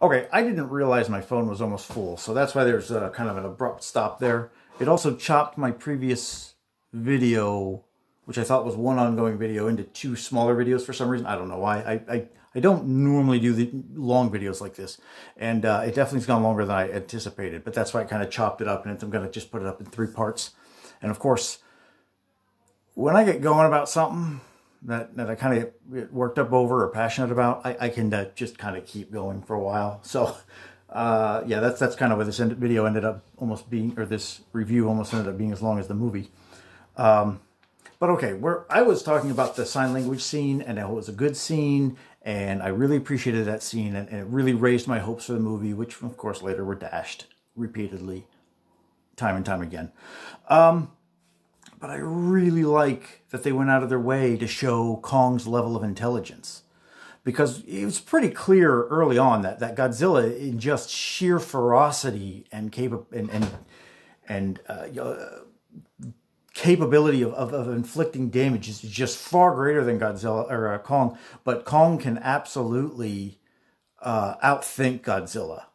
Okay, I didn't realize my phone was almost full, so that's why there's a, kind of an abrupt stop there. It also chopped my previous video, which I thought was one ongoing video, into two smaller videos for some reason. I don't know why. I, I, I don't normally do the long videos like this, and uh, it definitely has gone longer than I anticipated, but that's why I kind of chopped it up, and I'm going to just put it up in three parts. And of course, when I get going about something, that, that I kind of worked up over or passionate about, I, I can uh, just kind of keep going for a while. So, uh, yeah, that's that's kind of where this end, video ended up almost being, or this review almost ended up being as long as the movie. Um, but okay, where I was talking about the sign language scene, and it was a good scene, and I really appreciated that scene, and, and it really raised my hopes for the movie, which of course later were dashed repeatedly, time and time again. Um, but I really like that they went out of their way to show Kong's level of intelligence. Because it was pretty clear early on that, that Godzilla, in just sheer ferocity and capa- and and, and uh, uh, capability of, of, of, inflicting damage, is just far greater than Godzilla or uh, Kong. But Kong can absolutely uh, outthink Godzilla.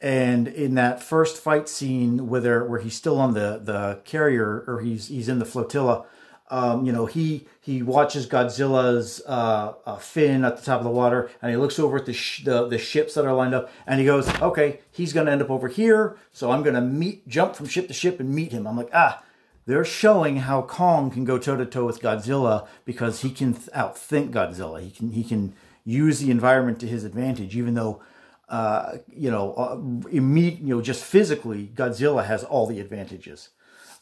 And in that first fight scene where where he's still on the, the carrier or he's he's in the flotilla, um, you know, he he watches Godzilla's uh, uh, fin at the top of the water, and he looks over at the, the, the ships that are lined up, and he goes, "Okay, he's going to end up over here, so I'm going to meet jump from ship to ship and meet him." I'm like, ah, they're showing how Kong can go toe to toe with Godzilla because he can outthink Godzilla. He can he can use the environment to his advantage, even though uh, you know, uh, immediate, you know, just physically, Godzilla has all the advantages.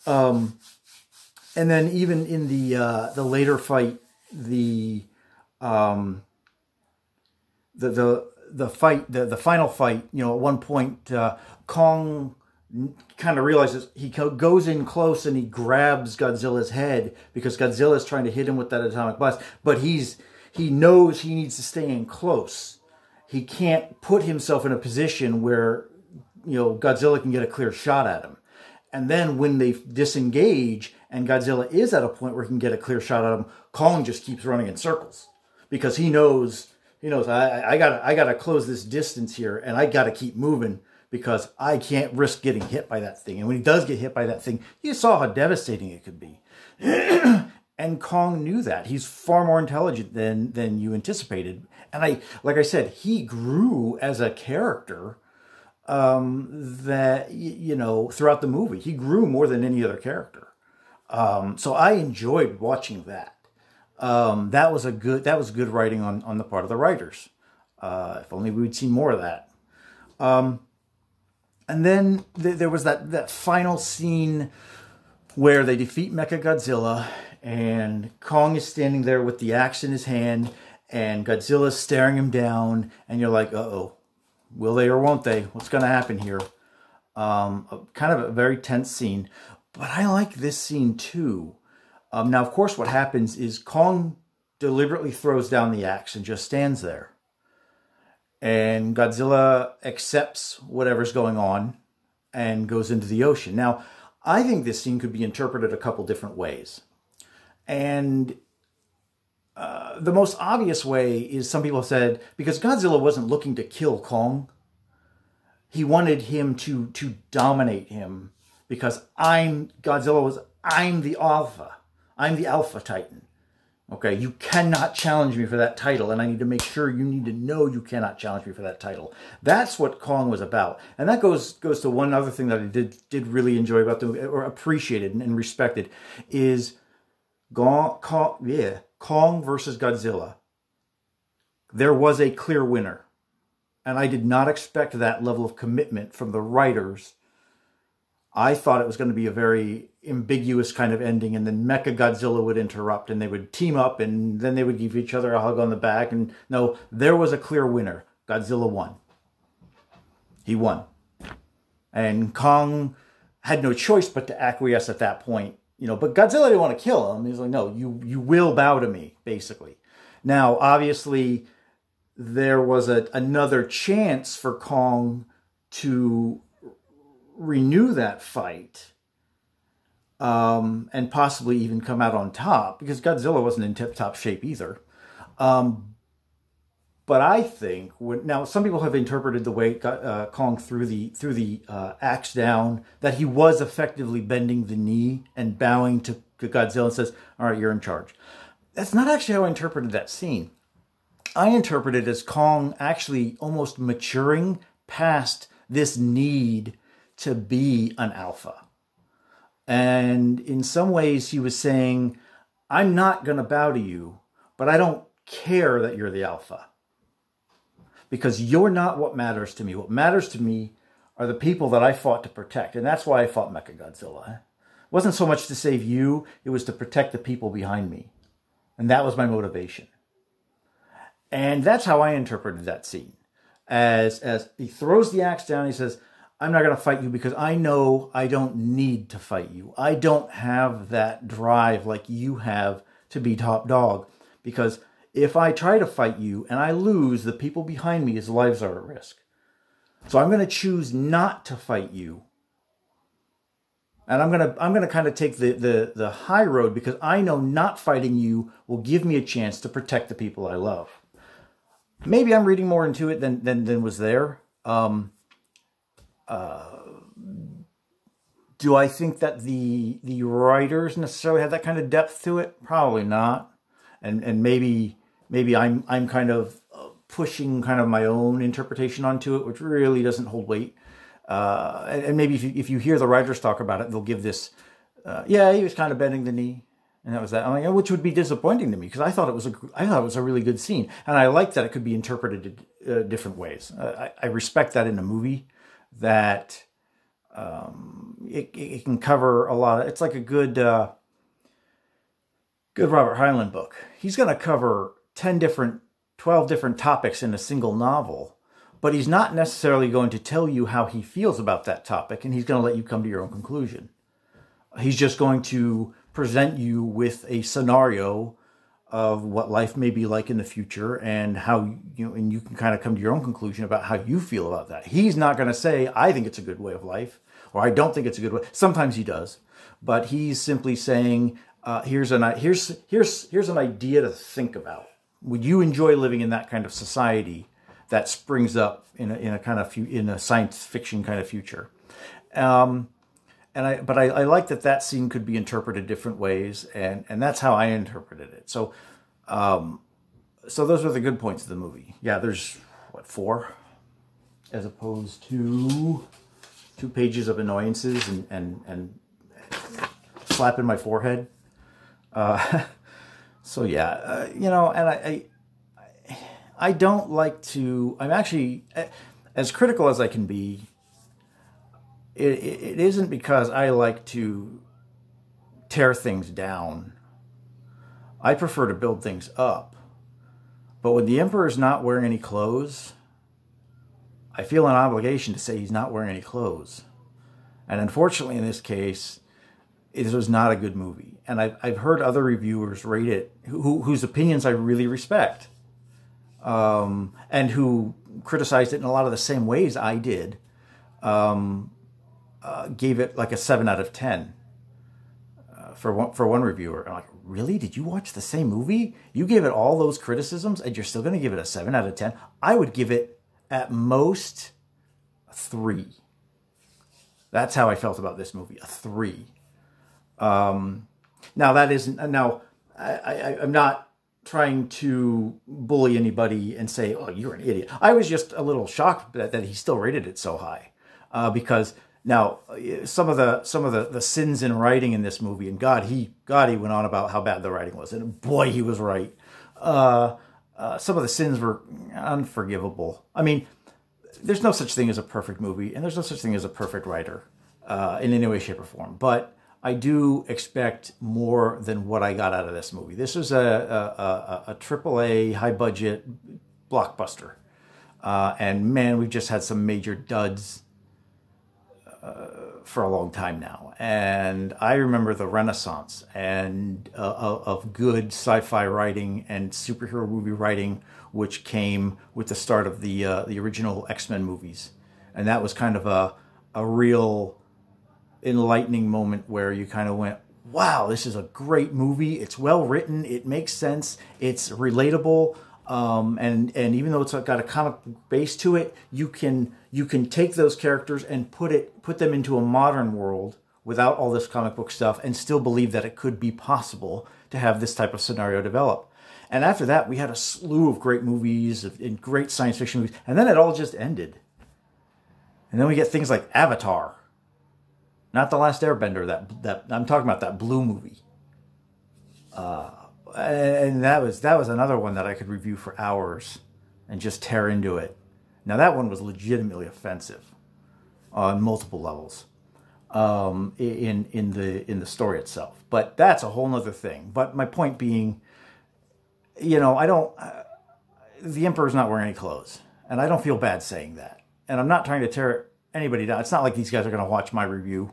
Um, and then even in the uh, the later fight, the um, the the the fight, the the final fight, you know, at one point, uh, Kong kind of realizes he goes in close and he grabs Godzilla's head because Godzilla is trying to hit him with that atomic blast, but he's he knows he needs to stay in close he can't put himself in a position where you know Godzilla can get a clear shot at him. And then when they disengage and Godzilla is at a point where he can get a clear shot at him, Kong just keeps running in circles because he knows he knows I, I got I got to close this distance here and I got to keep moving because I can't risk getting hit by that thing. And when he does get hit by that thing, you saw how devastating it could be. and Kong knew that. He's far more intelligent than than you anticipated and I, like I said, he grew as a character um, that, you know, throughout the movie. He grew more than any other character. Um, so I enjoyed watching that. Um, that was a good, that was good writing on, on the part of the writers. Uh, if only we'd see more of that. Um, and then th- there was that, that final scene where they defeat Mecha Godzilla and Kong is standing there with the axe in his hand and Godzilla's staring him down, and you're like, uh oh, will they or won't they? What's going to happen here? Um, kind of a very tense scene, but I like this scene too. Um, now, of course, what happens is Kong deliberately throws down the axe and just stands there. And Godzilla accepts whatever's going on and goes into the ocean. Now, I think this scene could be interpreted a couple different ways. And the most obvious way is some people have said because Godzilla wasn't looking to kill Kong. He wanted him to to dominate him because I'm Godzilla was I'm the alpha. I'm the alpha titan. Okay, you cannot challenge me for that title, and I need to make sure you need to know you cannot challenge me for that title. That's what Kong was about, and that goes goes to one other thing that I did did really enjoy about the or appreciated and respected is Kong, Kong yeah Kong versus Godzilla, there was a clear winner. And I did not expect that level of commitment from the writers. I thought it was going to be a very ambiguous kind of ending, and then Mecha Godzilla would interrupt and they would team up and then they would give each other a hug on the back. And no, there was a clear winner. Godzilla won. He won. And Kong had no choice but to acquiesce at that point you know, but Godzilla didn't want to kill him. He's like, no, you you will bow to me, basically. Now, obviously, there was a, another chance for Kong to renew that fight um, and possibly even come out on top because Godzilla wasn't in tip top shape either. Um, but I think when, now some people have interpreted the way uh, Kong threw the threw the uh, axe down that he was effectively bending the knee and bowing to, Godzilla and says, "All right, you're in charge." That's not actually how I interpreted that scene. I interpreted as Kong actually almost maturing past this need to be an alpha. And in some ways, he was saying, I'm not going to bow to you, but I don't care that you're the alpha. Because you're not what matters to me. What matters to me are the people that I fought to protect. And that's why I fought Mechagodzilla. It wasn't so much to save you, it was to protect the people behind me. And that was my motivation. And that's how I interpreted that scene. As, as he throws the axe down, he says, I'm not going to fight you because I know I don't need to fight you. I don't have that drive like you have to be top dog. Because if I try to fight you and I lose, the people behind me's lives are at risk. So I'm going to choose not to fight you. And I'm gonna I'm gonna kind of take the, the the high road because I know not fighting you will give me a chance to protect the people I love. Maybe I'm reading more into it than than, than was there. Um, uh, do I think that the the writers necessarily have that kind of depth to it? Probably not. And and maybe maybe I'm I'm kind of uh, pushing kind of my own interpretation onto it, which really doesn't hold weight. Uh, and, and, maybe if you, if you hear the writers talk about it, they'll give this. Uh, yeah, he was kind of bending the knee, and that was that. Like, which would be disappointing to me because I thought it was a I thought it was a really good scene, and I like that it could be interpreted uh, different ways. Uh, I, I respect that in a movie that um, it, it can cover a lot of, it's like a good, uh, good Robert Heinlein book. He's going to cover 10 different, 12 different topics in a single novel, but he's not necessarily going to tell you how he feels about that topic and he's going to let you come to your own conclusion. He's just going to present you with a scenario of what life may be like in the future and how you know and you can kind of come to your own conclusion about how you feel about that he's not going to say i think it's a good way of life or i don't think it's a good way sometimes he does but he's simply saying uh, here's an here's here's here's an idea to think about would you enjoy living in that kind of society that springs up in a, in a kind of in a science fiction kind of future um, and I, but I, I like that that scene could be interpreted different ways, and and that's how I interpreted it. So, um, so those are the good points of the movie. Yeah, there's what four, as opposed to two pages of annoyances and and and slapping my forehead. Uh, so yeah, uh, you know, and I, I I don't like to. I'm actually as critical as I can be it, it isn't because I like to tear things down. I prefer to build things up. But when the emperor is not wearing any clothes, I feel an obligation to say he's not wearing any clothes. And unfortunately, in this case, it was not a good movie. And I've, I've heard other reviewers rate it who, whose opinions I really respect um, and who criticized it in a lot of the same ways I did. Um, uh, gave it like a seven out of ten uh, for one for one reviewer. I'm like, really? Did you watch the same movie? You gave it all those criticisms, and you're still going to give it a seven out of ten? I would give it at most a three. That's how I felt about this movie, a three. Um, now that isn't now. I, I, I'm not trying to bully anybody and say, "Oh, you're an idiot." I was just a little shocked that, that he still rated it so high, uh, because now, some of the some of the, the sins in writing in this movie, and God, he God, he went on about how bad the writing was, and boy, he was right. Uh, uh, some of the sins were unforgivable. I mean, there's no such thing as a perfect movie, and there's no such thing as a perfect writer uh, in any way, shape, or form. But I do expect more than what I got out of this movie. This was a a, a, a AAA high budget blockbuster, uh, and man, we've just had some major duds for a long time now. And I remember the renaissance and uh, of good sci-fi writing and superhero movie writing, which came with the start of the uh, the original X-Men movies. And that was kind of a a real enlightening moment where you kind of went, wow, this is a great movie. It's well written. It makes sense. It's relatable. Um, and and even though it's got a comic base to it, you can you can take those characters and put it put them into a modern world without all this comic book stuff, and still believe that it could be possible to have this type of scenario develop. And after that, we had a slew of great movies and great science fiction movies, and then it all just ended. And then we get things like Avatar, not the Last Airbender. That that I'm talking about that blue movie. Uh, and that was that was another one that I could review for hours and just tear into it. Now that one was legitimately offensive on multiple levels um, in in the in the story itself, but that's a whole other thing. But my point being, you know, I don't. Uh, the emperor's not wearing any clothes, and I don't feel bad saying that. And I'm not trying to tear anybody down. It's not like these guys are going to watch my review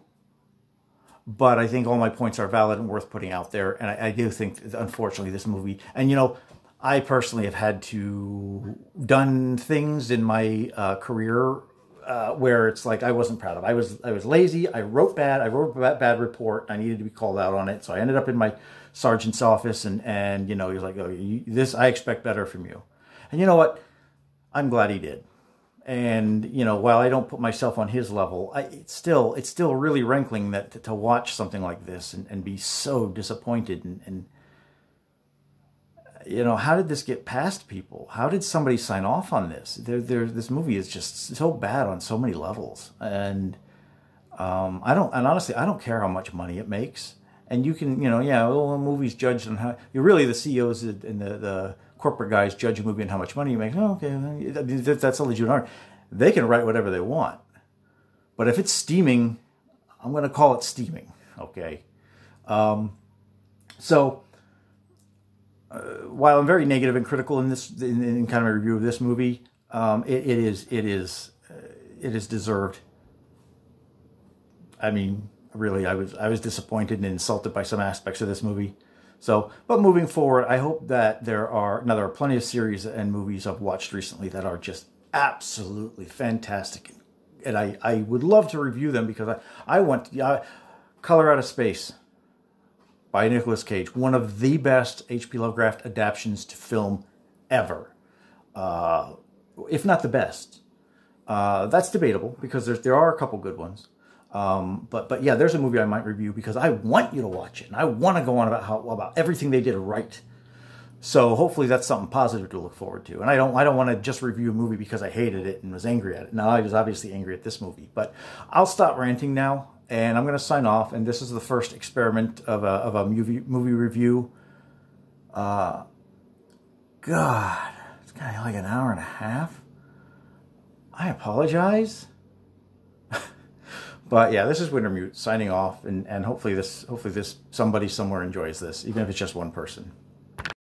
but I think all my points are valid and worth putting out there. And I, I do think, unfortunately, this movie, and you know, I personally have had to done things in my uh, career uh, where it's like I wasn't proud of. I was I was lazy. I wrote bad. I wrote a bad, report. I needed to be called out on it. So I ended up in my sergeant's office, and and you know he's like, "Oh, you, this I expect better from you." And you know what? I'm glad he did and you know while i don't put myself on his level I, it's still it's still really rankling that to, to watch something like this and, and be so disappointed and, and, you know how did this get past people? How did somebody sign off on this? There, there this movie is just so bad on so many levels. And um, i don't and honestly i don't care how much money it makes. And you can you know yeah well movie's judged on how you're really the ceos and the, the corporate guys judge a movie and how much money you make. Oh, okay, that's a legitimate art. They can write whatever they want. But if it's steaming, I'm going to call it steaming. Okay. Um, so uh, while I'm very negative and critical in this in, in kind of a review of this movie, um, it, it is it is uh, it is deserved. I mean, really, I was I was disappointed and insulted by some aspects of this movie. So, but moving forward, I hope that there are, now there are plenty of series and movies I've watched recently that are just absolutely fantastic. And I, I would love to review them because I, I want, uh, Color Out of Space by Nicolas Cage, one of the best H.P. Lovecraft adaptations to film ever, uh, if not the best. Uh, that's debatable because there are a couple good ones. Um, but but yeah, there's a movie I might review because I want you to watch it and I want to go on about how about everything they did right. So hopefully that's something positive to look forward to. And I don't I don't want to just review a movie because I hated it and was angry at it. Now I was obviously angry at this movie, but I'll stop ranting now and I'm going to sign off. And this is the first experiment of a of a movie movie review. Uh, God, it's kind of like an hour and a half. I apologize. But yeah, this is Wintermute signing off, and, and hopefully this hopefully this somebody somewhere enjoys this, even if it's just one person.